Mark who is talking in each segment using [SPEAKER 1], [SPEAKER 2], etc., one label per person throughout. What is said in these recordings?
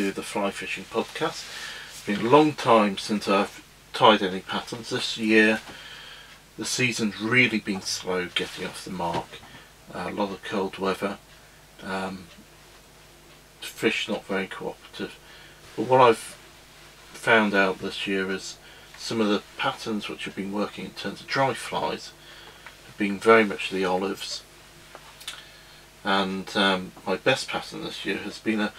[SPEAKER 1] To the Fly Fishing Podcast. It's been a long time since I've tied any patterns. This year, the season's really been slow getting off the mark. Uh, a lot of cold weather. Um, fish not very cooperative. But what I've found out this year is some of the patterns which have been working in terms of dry flies have been very much the olives and um, my best pattern this year has been a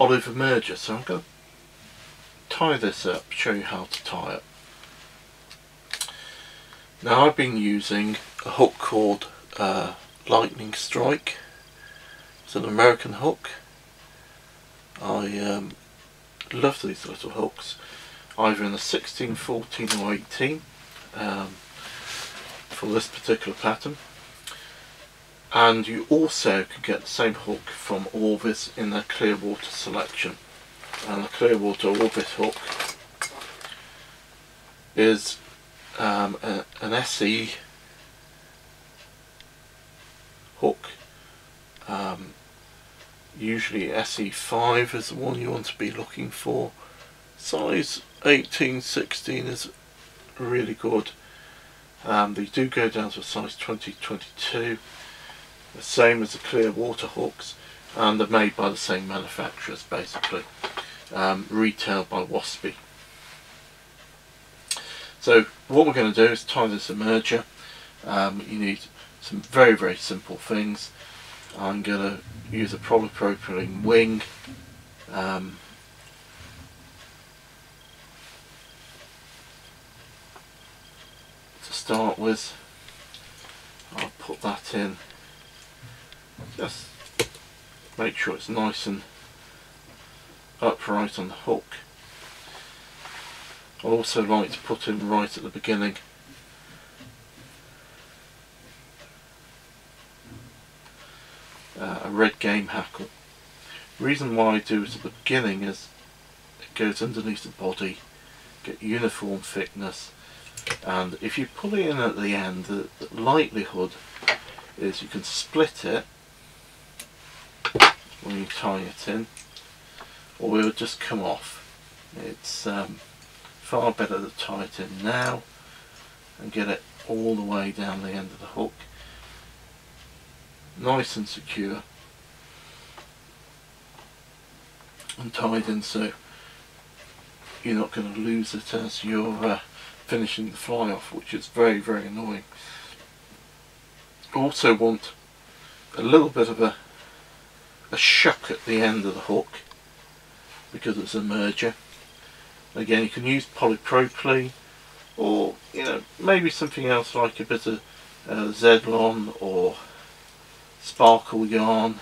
[SPEAKER 1] olive emerger. so I'm going to tie this up show you how to tie it. Now I've been using a hook called uh, lightning strike. It's an American hook. I um, love these little hooks either in a 16 14 or 18 um, for this particular pattern and you also can get the same hook from Orvis in their Clearwater selection. And the Clearwater Orvis hook is um, a, an SE hook. Um, usually SE5 is the one you want to be looking for. Size 18 16 is really good. Um, they do go down to a size 20 22 the same as the Clearwater hooks and they're made by the same manufacturers basically. Um, retailed by Wapsi. So what we're going to do is tie this emerger um, you need some very very simple things. I'm going to use a polypropylene wing. Um, to start with I'll put that in just make sure it's nice and upright on the hook. I also like to put in right at the beginning uh, a red game hackle. The reason why I do it at the beginning is it goes underneath the body, get uniform thickness and if you pull it in at the end the, the likelihood is you can split it when you tie it in or it will just come off. It's um, far better to tie it in now and get it all the way down the end of the hook. Nice and secure. And tied in so you're not going to lose it as you're uh, finishing the fly off which is very very annoying. Also want a little bit of a a shuck at the end of the hook because it's a emerger. Again, you can use polypropylene or you know maybe something else like a bit of uh, Zedlon or sparkle yarn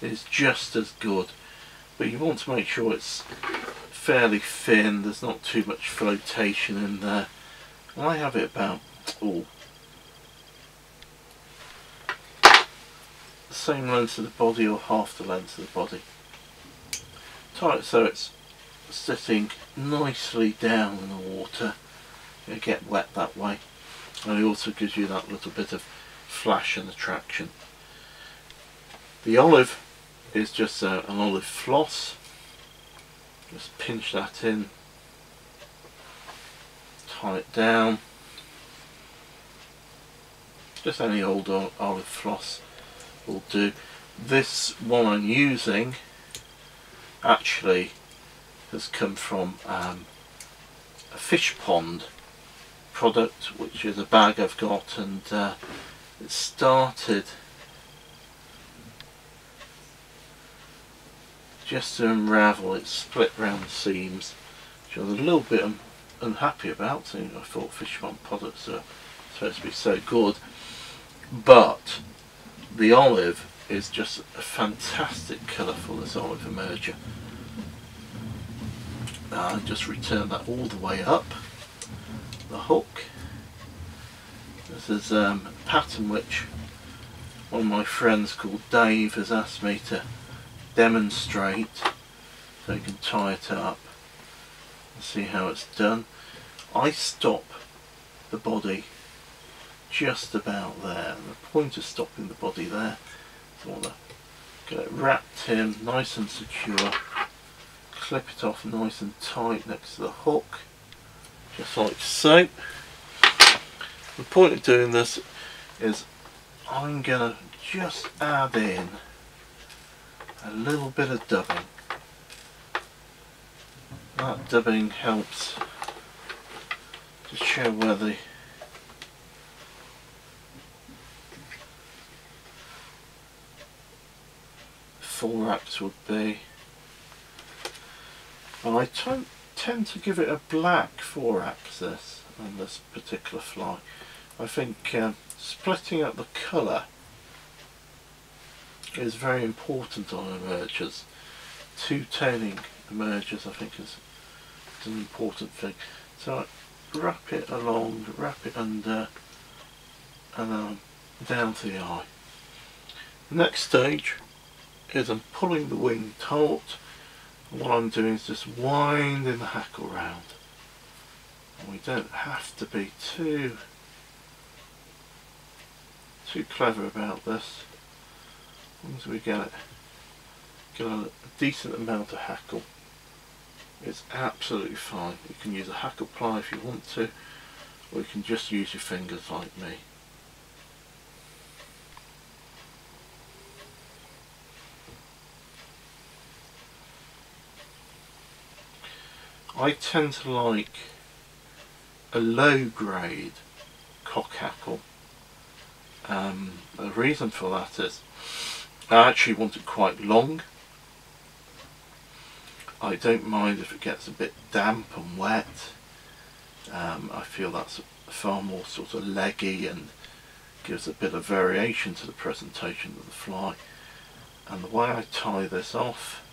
[SPEAKER 1] is just as good but you want to make sure it's fairly thin there's not too much flotation in there I have it about oh the same length of the body or half the length of the body. Tie it so it's sitting nicely down in the water. You get wet that way. And it also gives you that little bit of flash and attraction. The olive is just uh, an olive floss. Just pinch that in. Tie it down. Just any old olive floss will do. This one I'm using actually has come from um, a Fishpond product which is a bag I've got and uh, it started just to unravel it split round the seams which I was a little bit un unhappy about I thought Fishpond products are supposed to be so good but the olive is just a fantastic colour for this olive emerger. I just return that all the way up the hook. This is um, a pattern which one of my friends called Dave has asked me to demonstrate so you can tie it up and see how it's done. I stop the body just about there. The point of stopping the body there is I want to Get it wrapped in nice and secure. Clip it off nice and tight next to the hook. Just like so. The point of doing this is I'm gonna just add in a little bit of dubbing. That dubbing helps to show where the thorax would be. And I tend to give it a black thorax this on this particular fly. I think um, splitting up the colour is very important on emergers. Two-toning emergers I think is, an important thing. So I wrap it along, wrap it under and then down to the eye. Next stage is I'm pulling the wing taut what I'm doing is just winding the hackle round. And we don't have to be too too clever about this. As we get it, get a decent amount of hackle, it's absolutely fine. You can use a hackle ply if you want to, or you can just use your fingers like me. I tend to like a low grade cock hackle um, the reason for that is I actually want it quite long. I don't mind if it gets a bit damp and wet. Um, I feel that's far more sort of leggy and gives a bit of variation to the presentation of the fly. And the way I tie this off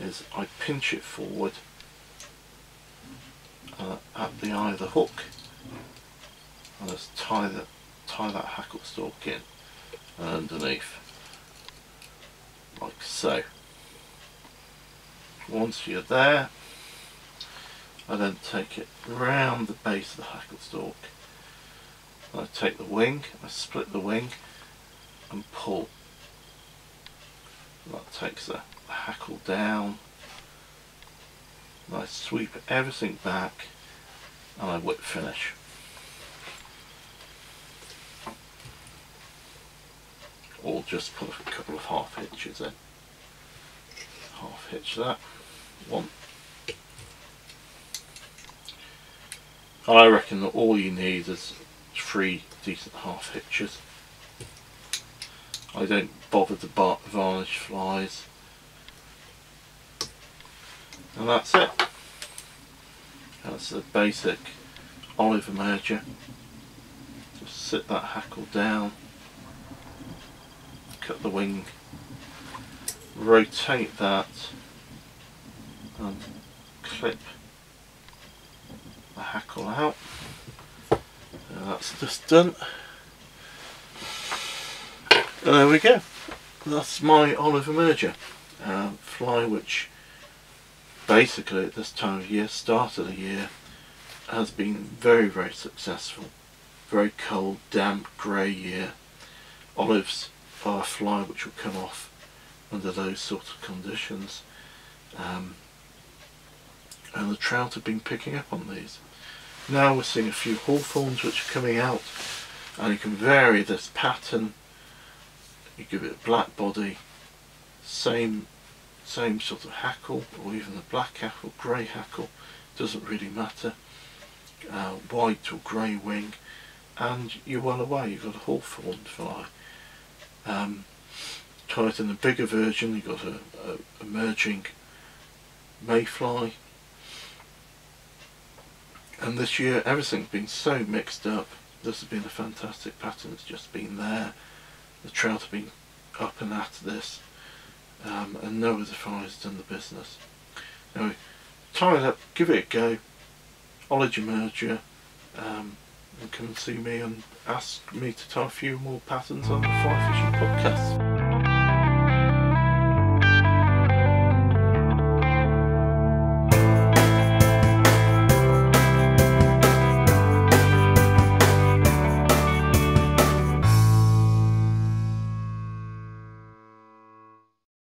[SPEAKER 1] is I pinch it forward uh, at the eye of the hook. And just tie the tie that hackle stalk in underneath like so. Once you're there I then take it round the base of the hackle stalk. I take the wing, I split the wing and pull. That takes the hackle down I sweep everything back and I whip finish or just put a couple of half hitches in. Half hitch that, one. I reckon that all you need is three decent half hitches. I don't bother to varnish flies. And that's it. That's the basic olive emerger. Just sit that hackle down cut the wing, rotate that and clip the hackle out. And that's just done. And there we go. That's my olive emerger uh, fly which basically at this time of year, start of the year, has been very very successful. Very cold, damp, grey year. Olives are a fly which will come off under those sort of conditions. Um, and the trout have been picking up on these. Now we're seeing a few hawthorns which are coming out and you can vary this pattern. You give it a black body, same same sort of hackle or even a black hackle, grey hackle, doesn't really matter. Uh, white or grey wing and you're well away, you've got a hawthorn fly. Um, it in a bigger version, you've got a, a emerging mayfly. And this year everything's been so mixed up. This has been a fantastic pattern, it's just been there. The trout have been up and at this. Um, and no other fly has done the business. Anyway, tie it up, give it a go. Olive emerger. Um, and come and see me and ask me to tie a few more patterns on the Fly Fishing Podcast.